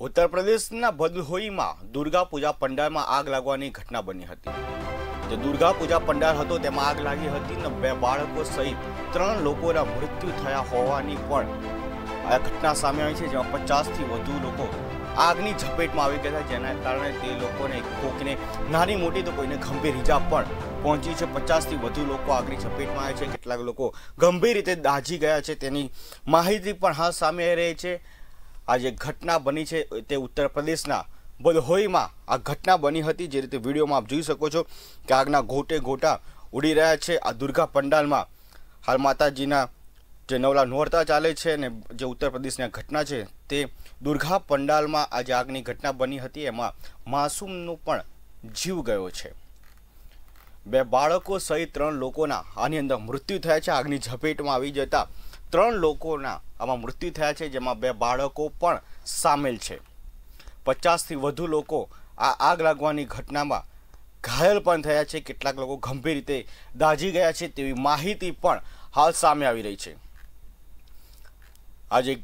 ઉત્તર પ્રદેશના ભદહોઈમાં દુર્ગા પૂજા પંડાલમાં આગ લાગવાની ઘટના બની હતી. જે દુર્ગા પૂજા પંડાલ હતો, તેમાં આગ લાગી હતી અને બે બાળકો સહિત ત્રણ લોકોના મૃત્યુ થયા હોવાની પણ આ ઘટના સામે આવી છે, જેમાં પચાસથી વધુ લોકો આગની ઝપેટમાં આવી ગયા જેના કારણે તે લોકોને કોકને નાની મોટી તો કોઈને ગંભીર ઈજા પણ પહોંચી છે. પચાસથી વધુ લોકો આગની ઝપેટમાં આવ્યા છે. કેટલાક લોકો ગંભીર રીતે દાઝી ગયા છે. તેની માહિતી પણ હા સામે આવી રહી છે. આ જે ઘટના બની છે તે ઉત્તર પ્રદેશના બલહોઈમાં આ ઘટના બની હતી, જે રીતે વિડીયોમાં આપ જોઈ શકો છો કે આગના ગોટે ગોટા ઉડી રહ્યા છે. આ દુર્ગા પંડાલમાં હાલ માતાજીના જે નવલા નોરતા ચાલે છે અને જે ઉત્તર પ્રદેશની ઘટના છે તે દુર્ગા પંડાલમાં આજે આગની ઘટના બની હતી, એમાં માસૂમનો પણ જીવ ગયો છે. બે બાળકો સહિત ત્રણ લોકોના આની અંદર મૃત્યુ થયા છે. આગની ઝપેટમાં આવી જતા ત્રણ લોકોના આમાં મૃત્યુ થયા છે, જેમાં બે બાળકો પણ સામેલ છે. પચાસથી વધુ લોકો આ આગ લાગવાની ઘટનામાં ઘાયલ પણ થયા છે. કેટલાક લોકો ગંભીર રીતે દાઝી ગયા છે તેવી માહિતી પણ હાલ સામે આવી રહી છે. આજે